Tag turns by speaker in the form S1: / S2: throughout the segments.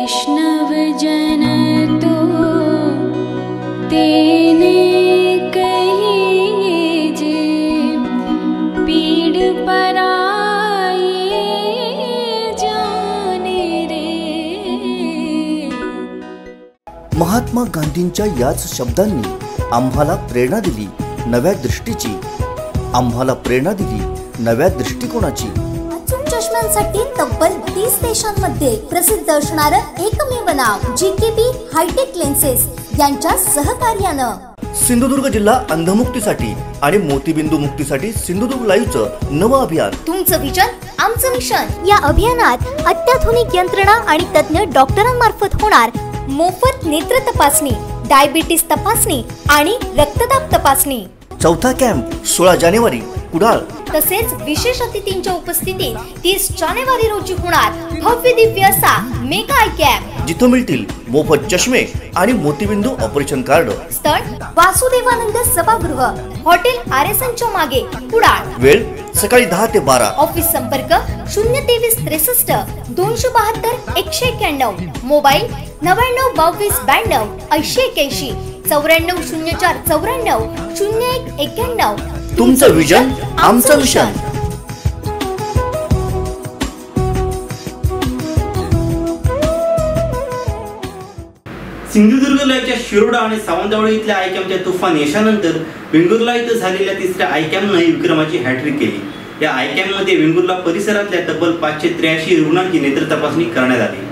S1: विष्णव जन तो तेने कही जे पीड पराई जाने रे।
S2: महात्मा गांधींच्या याच शब्दांनी आम्हाला प्रेरणा दिली नव्या दृष्टीची. आम्हाला प्रेरणा दिली नव्या दृष्टिकोनाची.
S3: चष्म्यांसाठी तब्बल तीस देशांमध्ये प्रसिद्ध असणारं एकमेव नाव जी के बी हायटेक लेन्सेस यांच्या सहकार्यानं.
S2: सिंधुदुर्ग जिल्हा अंधमुक्तीसाठी आणि मोतीबिंदू मुक्तीसाठी सिंधुदुर्ग लाईव्हचं नवं अभियान.
S3: तुमचं विजन आमचं मिशन या अभियानात अत्याधुनिक यंत्रणा आणि तज्ञ डॉक्टरांमार्फत होणार मोफत नेत्र तपासणी डायबिटीस तपासणी आणि रक्तदाब तपासणी.
S2: चौथा कॅम्प सोळा जानेवारी कुडाळ.
S3: तसेच विशेष अतिथींच्या उपस्थितीत तीस जानेवारी रोजी होणार भव्य दिव्य असा मेगा आय कॅम्प
S2: जिथं मिळतील मोफत चष्मे आणि मोतीबिंदू ऑपरेशन कार्ड.
S3: स्थळ वासुदेवानंद सभागृह हॉटेल आर एस च्या मागे कुडाळ.
S2: वेळ सकाळी दहा ते बारा.
S3: ऑफिस संपर्क शून्य तेवीस त्रेसष्ट दोनशे बहात्तर एकशे एक्क्याण्णव. मोबाईल नव्याण्णव बावीस ब्याण्णव ऐंशी एक्याऐंशी चौऱ्याण्णव शून्य चार चौऱ्याण्णव शून्य एक एक्क्याण्णव.
S2: तुमचं विजन आमचं मिशन
S4: सिंधुदुर्ग लयच्या शिरोडा आणि सावंतवाडी इथल्या आयकॅमच्या तुफान यशानंतर वेंगुर्ला इथं झालेल्या तिसऱ्या आयकॅमनं विक्रमाची हॅट्रिक केली. या आयकॅममध्ये वेंगुर्ला परिसरातल्या तब्बल पाचशे त्र्याऐंशी रुग्णांची नेत्र तपासणी करण्यात आली.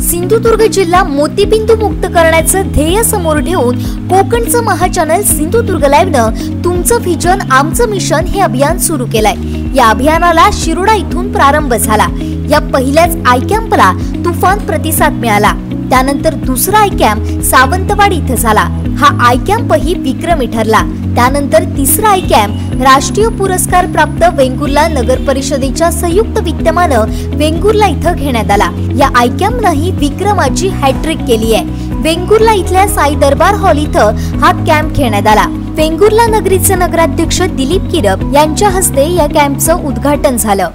S3: सिंधुदुर्ग जिल्हा मोतीबिंदू मुक्त करण्याचं ध्येय समोर ठेवून कोकणचं महाचॅनल सिंधुदुर्ग लाईव्हनं तुमचं व्हिजन आमचं मिशन हे अभियान सुरू केलंय. या अभियानाला शिरोडा इथून प्रारंभ झाला. या पहिल्याच आय कॅम्पला तुफान प्रतिसाद मिळाला. त्यानंतर दुसरा आय कॅम्प सावंतवाडी इथं झाला. हा आय कॅम्पही विक्रमी ठरला. त्यानंतर तिसरा आय कॅम्प राष्ट्रीय पुरस्कार प्राप्त वेंगुर्ला नगर परिषदेच्या संयुक्त विद्यमानं वेंगुर्ला इथं घेण्यात आला. या आय कॅम्पनंही विक्रमाची हॅट्रिक केली आहे. वेंगुर्ला इथल्या साई दरबार हॉल इथं हा कॅम्प घेण्यात आला. वेंगुर्ला नगरीचे नगराध्यक्ष दिलीप किरप यांच्या हस्ते या कॅम्पचं उद्घाटन झालं.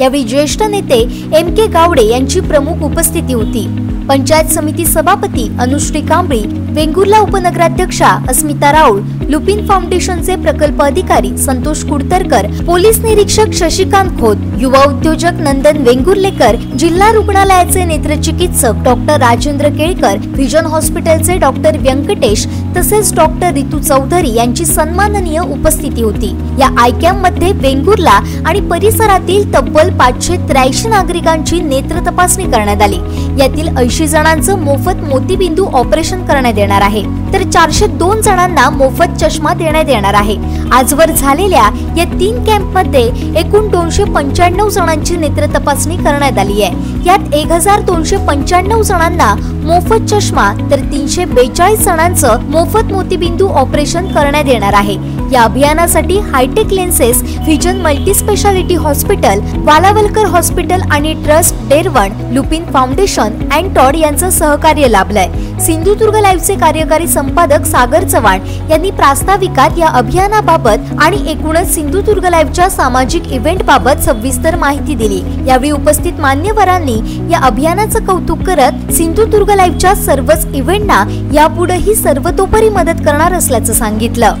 S3: यावेळी ज्येष्ठ नेते एम के गावडे यांची प्रमुख उपस्थिती होती. पंचायत समिती सभापती अनुश्री कांबळी वेंगुर्ला उपनगराध्यक्षा अस्मिता राऊळ लुपिन फाउंडेशनचे प्रकल्प अधिकारी संतोष कुडतरकर पोलीस निरीक्षक शशिकांत खोत युवा उद्योजक नंदन वेंगुर्लेकर जिल्हा रुग्णालयाचे नेत्रचिकित्सक डॉक्टर राजेंद्र केळकर व्हिजन हॉस्पिटलचे डॉक्टर व्यंकटेश तसेच डॉक्टर रितू चौधरी यांची सन्माननीय उपस्थिती होती. या आयकॅम्पमध्ये वेंगुर्ला आणि परिसरातील तब्बल पाचशे त्र्याऐंशी नागरिकांची नेत्र तपासणी करण्यात आली. यातील ऐंशी जणांचं मोफत मोतीबिंदू ऑपरेशन करण्यात येणार आहे. तर चारशे दोन जणांना मोफत चष्मा देण्यात येणार आहे. आजवर झालेल्या या तीन कॅम्पमध्ये एकूण दोनशे पंच्याण्णव जणांची नेत्र तपासणी करण्यात आली आहे. यात एक हजार दोनशे पंच्याण्णव जणांना मोफत चष्मा तर तीनशे बेचाळीस जणांचं मोफत मोतीबिंदू ऑपरेशन करण्यात येणार आहे. या अभियानासाठी hi-tech lenses vision multi speciality hospital Walawalkar hospital आणि trust Derwan Lupin foundation and Tod यांचं सहकार्य लाभलंय. सिंधुदुर्ग लाईव्हचे कार्यकारी संपादक सागर चव्हाण यांनी प्रास्ताविकात या अभियानाबाबत आणि एकूणच सिंधुदुर्ग लाईव्हच्या सामाजिक इव्हेंट बाबत सविस्तर माहिती दिली. यावेळी उपस्थित मान्यवरांनी या अभियानाचं कौतुक करत सिंधुदुर्ग लाईव्हच्या सर्वच इव्हेंटना यापुढेही सर्वतोपरी मदत करणार असल्याचं सांगितलं.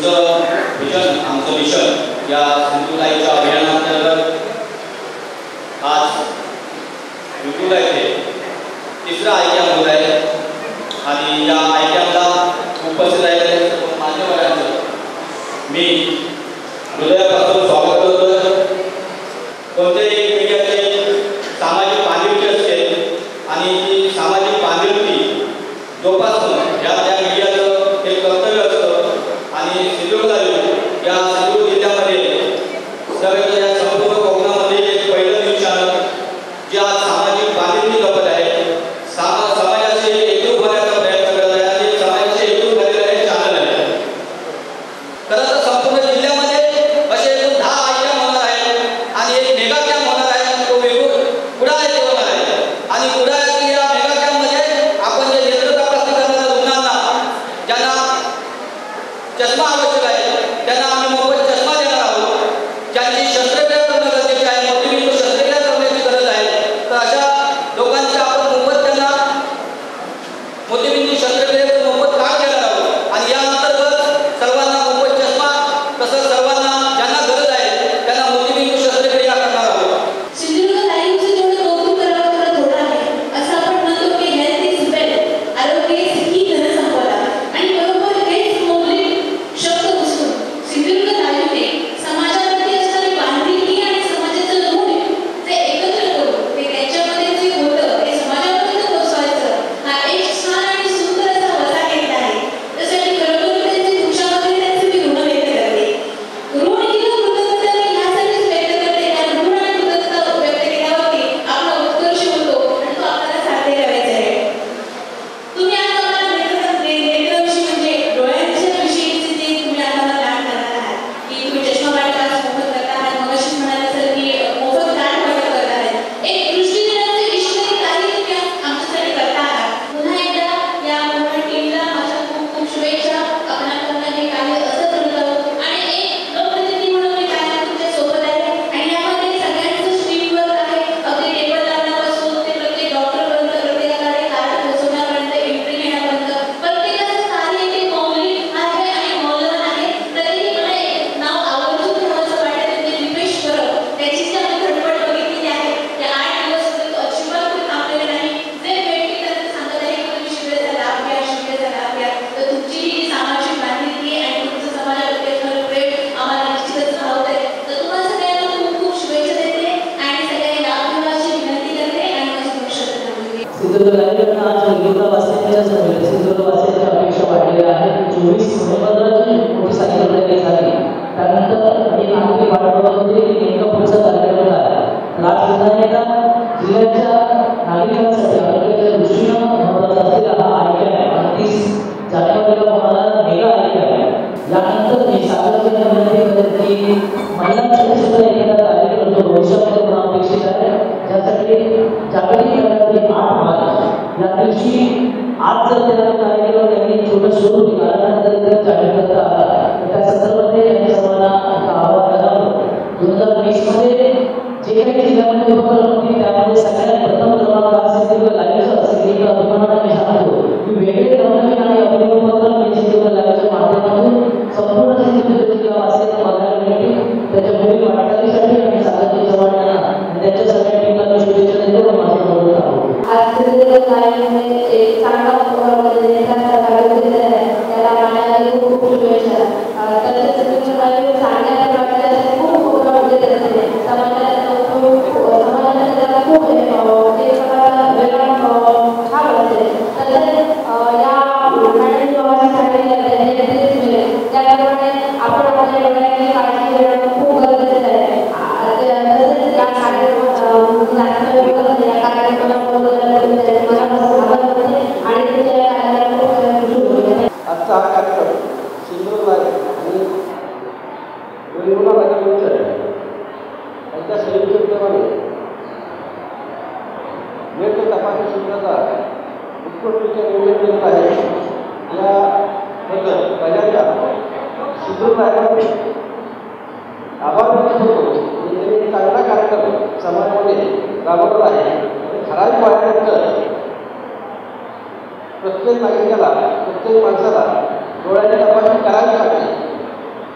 S5: तुमचं विजन आमचं मिशन या सिंधुताईच्या अभियानांतर्गत आज युट्यूबला येथे तिसरा आयकॅम होत आहे. आणि या आयकॅमला उपस्थित आहे. सर्व मान्यवरांचं मी हृदयापासून स्वागत करतो. कोणत्याही मीडियाचे सामाजिक बांधिलकी असते आणि ती सामाजिक बांधिलकी जोपासून या त्या
S6: सिंधुदुर्गाकडनं आज वेगवेगळ्या वासियांच्या सिंधुदुर्ग वासियांच्या अपेक्षा वाढलेल्या आहेत चोवीस नोव्हेंबरला जी मोटरसायकल झाली त्यानंतर मी नागरिक वाटपामध्ये नेमका पुढचा कार्यक्रम आहे.
S7: उत्कृष्टरित्या नियोजन केलेलं आहे याबद्दल पहिल्यांदा. सिंधुदुर्ग आभार व्यक्त करतो. त्यांनी चांगला कार्यक्रम समाजामध्ये राबवला आहे. ठराविक वाढल्यानंतर प्रत्येक नागरिकाला प्रत्येक माणसाला डोळ्याची तपासणी करावी लागते.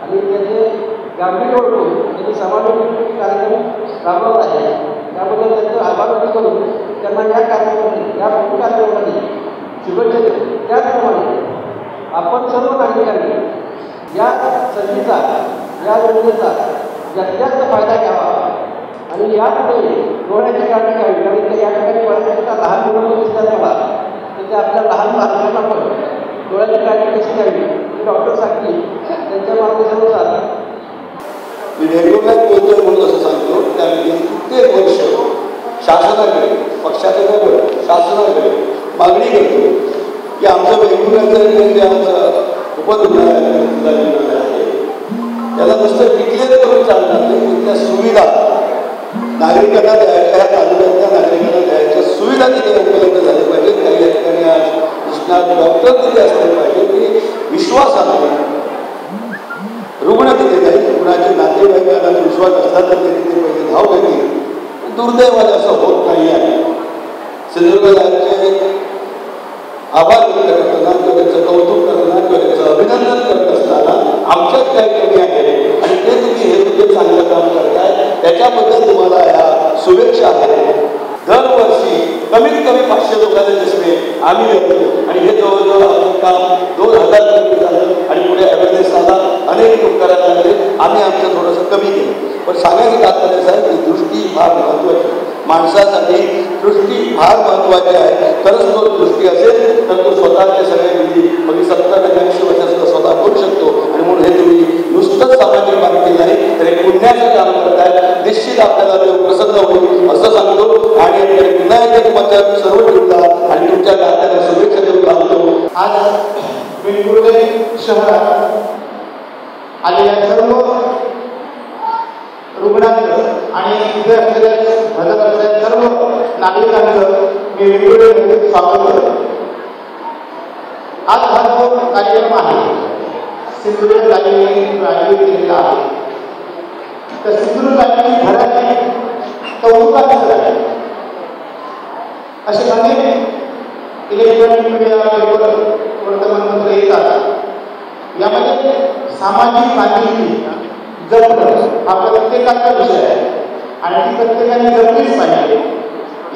S7: आणि त्याचे गांभीर्य ओळखून त्यांनी समाजोपयोगी कार्यक्रम राबवत आहे. त्याबद्दल त्यांचं आभार व्यक्त करून त्यांना या कार्यक्रमामध्ये या प्रमुख कार्यक्रमामध्ये शुभेच्छा देतो. त्याचप्रमाणे आपण सर्व नागरिकांनी या संधीचा या योजनेचा जास्तीत जास्त फायदा घ्यावा. आणि यापुढे डोळ्याची काळजी घ्यावी कारण ते या ठिकाणी बघण्याकरता लहान मुलं दिसतात द्यावा तर ते आपल्या लहान बालकांना पण डोळ्याची काळजी कशी घ्यावी? हे डॉक्टर सांगतील. त्यांच्या मार्गदर्शनानुसार
S8: मी वेगवेगळ्या बोलतोय म्हणून असं सांगतो त्यापैकी कित्येक वर्ष शासनाकडे पक्षाचे नगर शासनाकडे मागणी करतो की आमचं वेगवेगळ्या आमचं उपरुग्णालय आहे. त्याला नुसतं डिक्लेअर करून चालणार नाही त्या सुविधा नागरिकांना द्यायच्या तालुक्यातल्या नागरिकांना द्यायच्या सुविधा तिथे उपलब्ध झाल्या पाहिजेत. काही या ठिकाणी आज दिसणार डॉक्टर तिथे असले पाहिजे की विश्वासाने रुग्ण तिथे जाईल. कुणाचे नातेवाईकांना विश्वास असला तर ते पहिले धाव घेतली. दुर्दैवाने असं होत नाही आहे. सिंधुदुर्ग आभार व्यक्त करताना किंवा कौतुक करताना किंवा अभिनंदन करत असताना आमच्यात काही कमी आहे? आणि ते तुम्ही हे तुझे चांगलं काम करताय? त्याच्याबद्दल तुम्हाला या शुभेच्छा आहेत. दरवर्षी कमीत कमी पाचशे लोकांचे चष्मे आम्ही येतो आणि हे जवळजवळ सांगायचं तात्पर्य साहेब? की दृष्टी फार महत्वाची माणसासाठी दृष्टी फार महत्वाची आहे. खरंच तो दृष्टी असेल तर तो स्वतःचे सगळे विधी मग सत्तर ते ऐंशी वर्षाचा स्वतः करू शकतो. आणि म्हणून हे तुम्ही नुसतंच सामाजिक बातमी नाही तर हे पुण्याचं काम करताय. निश्चित आपल्याला देव प्रसन्न होईल असं सांगतो. आणि पुन्हा एकदा तुमच्या सर्व ठेवता आणि तुमच्या नात्याला शुभेच्छा देऊन लागतो
S9: आज वेंगुर्ले शहरात आलेल्या सर्व रुग्णांचं आणि इथे असलेल्या हजर असलेल्या सर्व नागरिकांचं मी वेगवेगळे स्वागत करतो. आज हा जो कार्यक्रम आहे सिंधुदुर्ग लाईव्हने आयोजित केलेला आहे. तर सिंधुदुर्ग लाईव्ह घराची कौतुकाचं आहे? असे अनेक इलेक्ट्रॉनिक मीडिया पेपर वर्तमानपत्र येतात? यामध्ये सामाजिक माध्यम जपणं हा प्रत्येकाचा विषय आहे. आणि ती प्रत्येकाने जपलीच पाहिजे.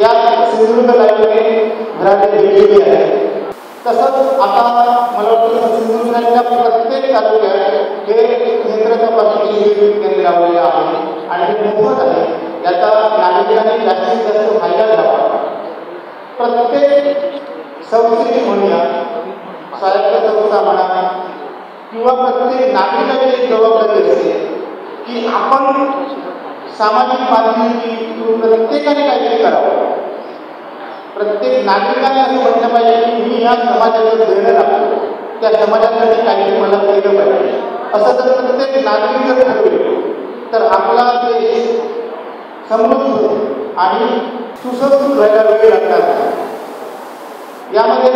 S9: या सिंधुदुर्ग लाईव्हने घराने घेतलेली आहे तसंच आता मला वाटतं सिंधुदुर्गाच्या प्रत्येक तालुक्यात हे नेत्र केंद्र लावलेले आहे. आणि हे मोफत आहे. याचा नागरिकांनी जास्तीत जास्त फायदा घ्यावा. प्रत्येक संस्थेची म्हणूया स्वायत्त संस्था म्हणा किंवा प्रत्येक नागरिकाची जबाबदारी असते. की आपण सामाजिक बांधिलकी प्रत्येकाने काहीतरी करावं. प्रत्येक नागरिकाने असं म्हटलं पाहिजे की मी या समाजाचं धैर्य लागतो त्या समाजासाठी काहीतरी मला केलं पाहिजे. असं जर प्रत्येक नागरिक जर ठरवले तर आपला देश समृद्ध आणि सुसंस्कृत व्हायला वेळ लागणार यामध्ये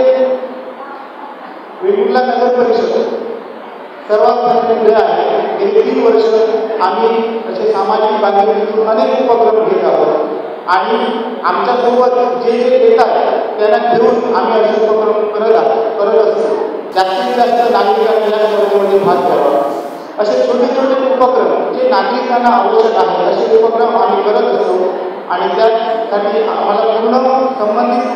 S9: वेगवेगळ्या नगर परिषद सर्वात प्रमुख म्हणजे आहे गेली तीन वर्ष आम्ही असे सामाजिक बांधिलकीतून अनेक उपक्रम घेत आहोत. आणि आमच्यासोबत जे जे येतात त्यांना घेऊन आम्ही असे उपक्रम करत आहोत करत असतो. जास्तीत जास्त नागरिकांनी या स्पर्धेमध्ये भाग घ्यावा. असे छोटे छोटे उपक्रम जे नागरिकांना आवश्यक आहे असे उपक्रम आम्ही करत असतो. आणि त्यासाठी आम्हाला पूर्ण संबंधित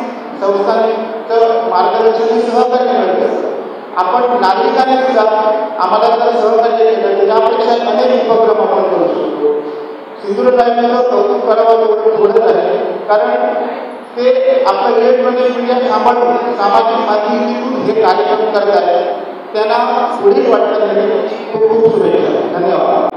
S9: संस्थांचं मार्गदर्शन सहकार्य मिळत असतं आपण नागरिकांनी सुद्धा आम्हाला जर सहकार्य केलं. त्यापेक्षा अनेक उपक्रम आपण करू शकतो. सिंधुदुर्गाचं कौतुक करावं तेवढं थोडंच आहे कारण ते आपलं इलेक्ट्रॉनिक मीडिया सांभाळून सामाजिक माध्यमातून हे कार्यक्रम करत आहेत. त्यांना पुढील वाटण्यासाठी खूप खूप शुभेच्छा. धन्यवाद.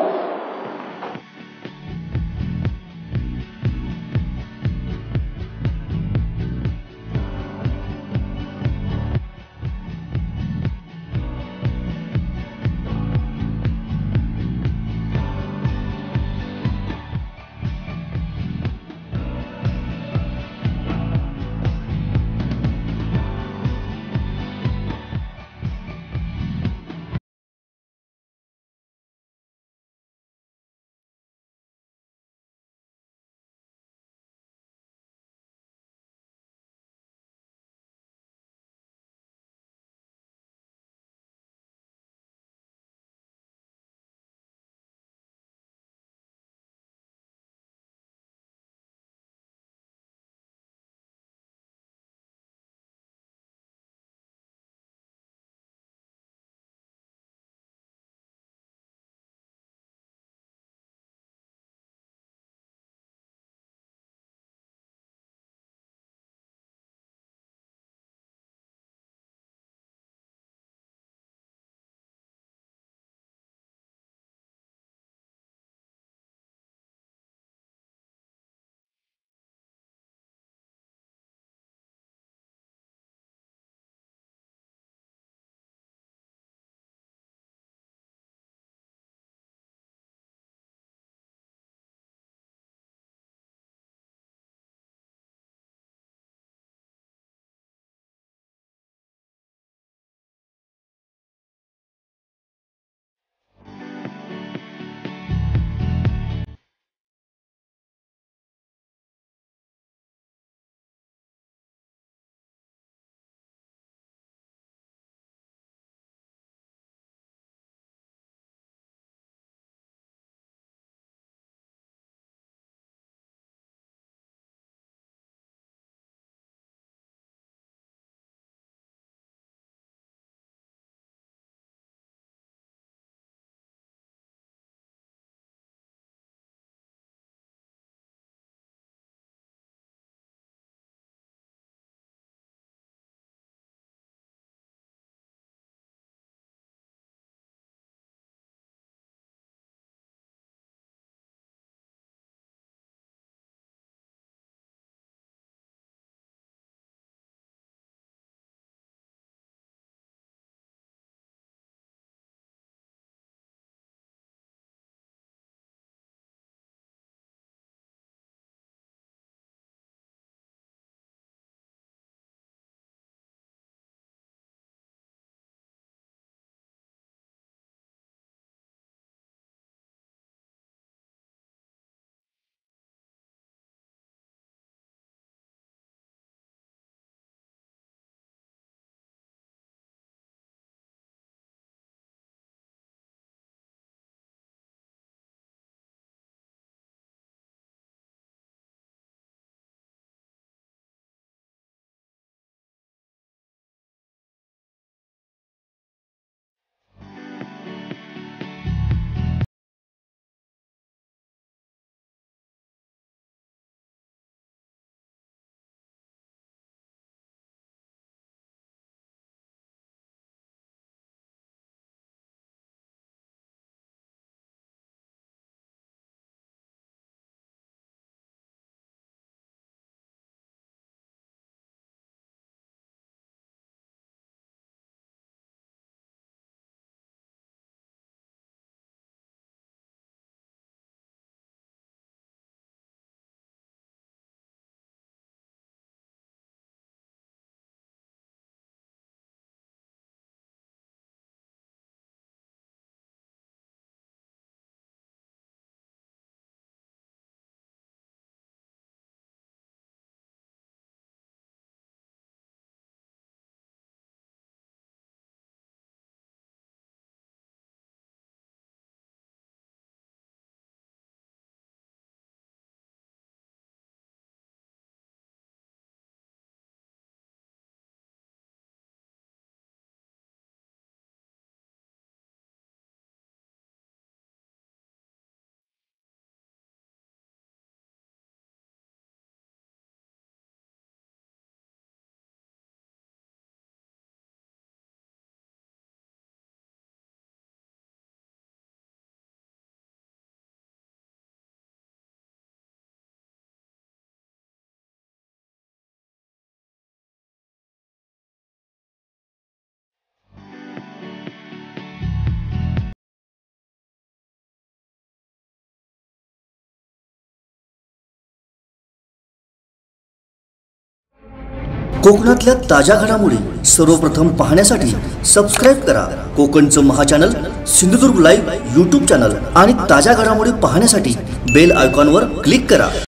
S2: कोकणातल्या ताज्या घडामोडी सर्वप्रथम पाहण्यासाठी सबस्क्राईब करा. कोकणचं महाचॅनल सिंधुदुर्ग लाईव्ह यूट्यूब चॅनल आणि ताज्या घडामोडी पाहण्यासाठी बेल आयकॉनवर क्लिक करा.